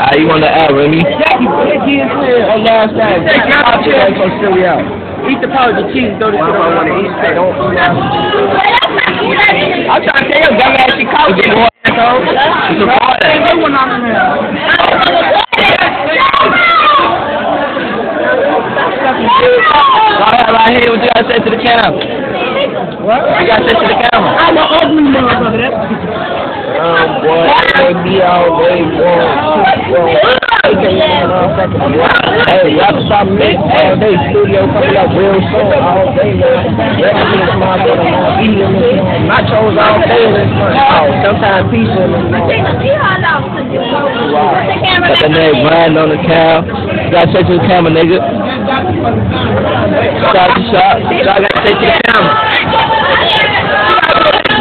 Ah, you want to add, Remy? Jackie, put the here on last time. Jackie, I'll tell you from Silly out. Eat the powder, the cheese, throw the shit on. want to eat that. Don't eat. I'm trying to tell you, dumbass, she called you. Asshole. It's recording. They went on in there. Right, right here, what you gotta say to the camera? What? What you gotta say to the camera? I'm an ugly motherfucker. That's Um, boy, they be all day, boy. Hey, y'all can stop me all day. Studio coming up real soon, all day, man. Everything's my brother, my eating this morning. Nachos all day this morning. Oh, sometimes pizza in the morning. Got the name Brian on the cow. You gotta say to the camera, nigga. Shot to shot. Y'all gotta say to the camera.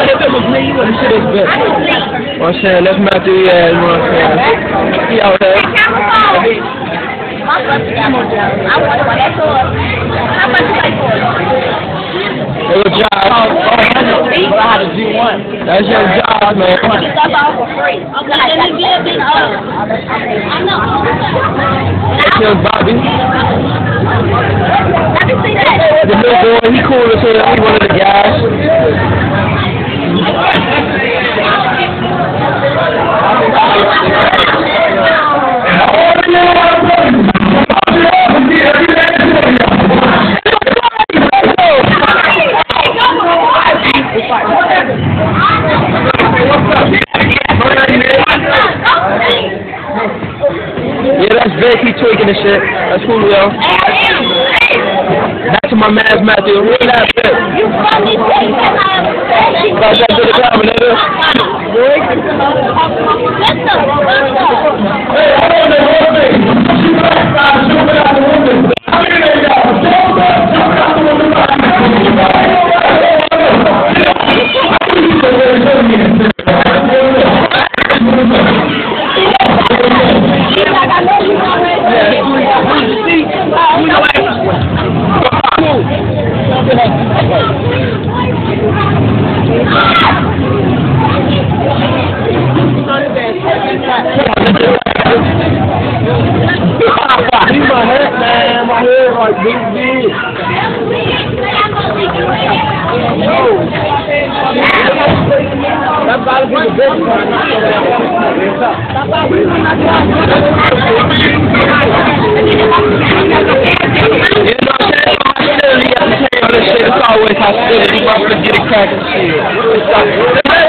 If it was me, you this bitch. You know what I'm saying? That's Matthew, yeah, you know what I'm saying? He out there. Hey, your job. I got a G1. That's your job, man. That's your Bobby. The little boy, he cool as hell. He one of the guys. Vic. He tweaking the shit. That's Julio. Back to my man's Matthew. Who that Vic? About that to the camera, nigga. Leave my head, man. My hair like big, big. That's about to be the best I'm saying? Hostility, I'm telling you this shit. It's always hostility. Motherfuckers get it cracking shit.